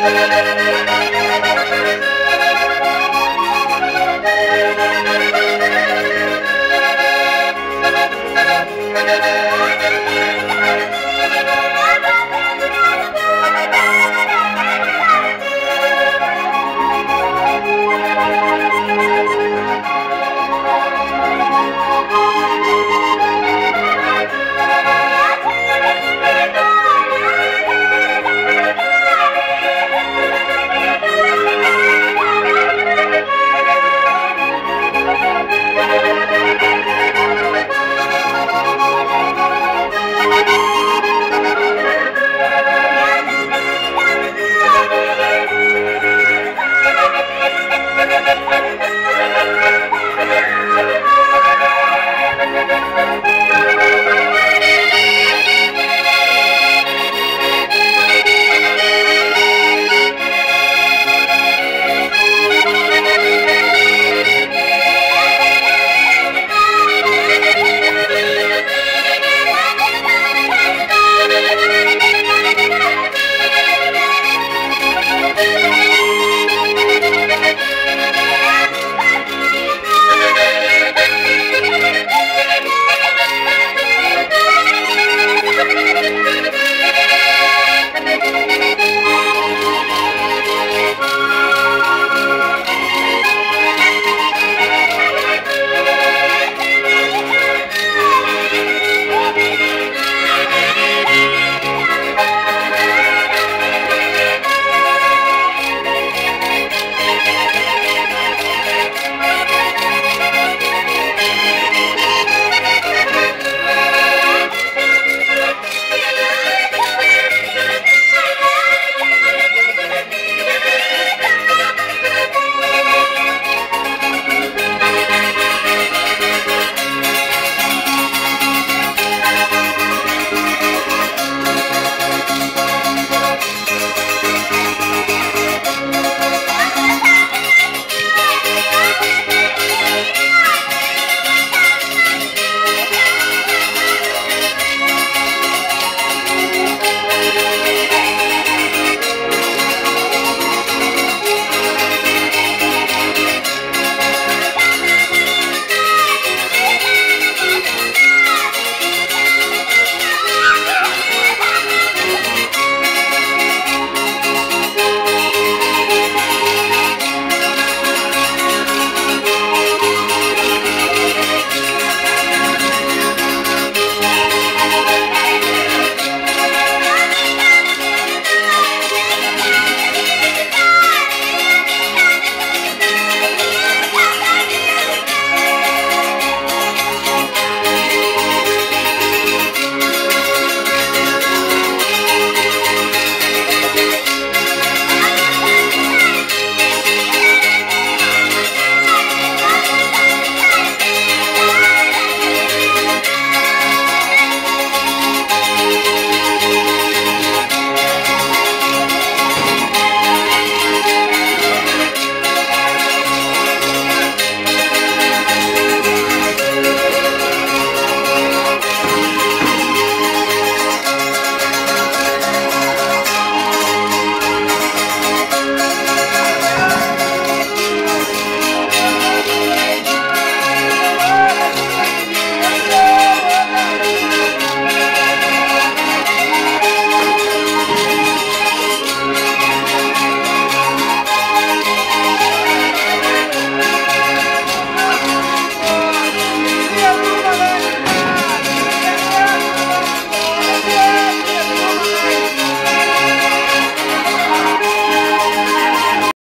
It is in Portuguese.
Música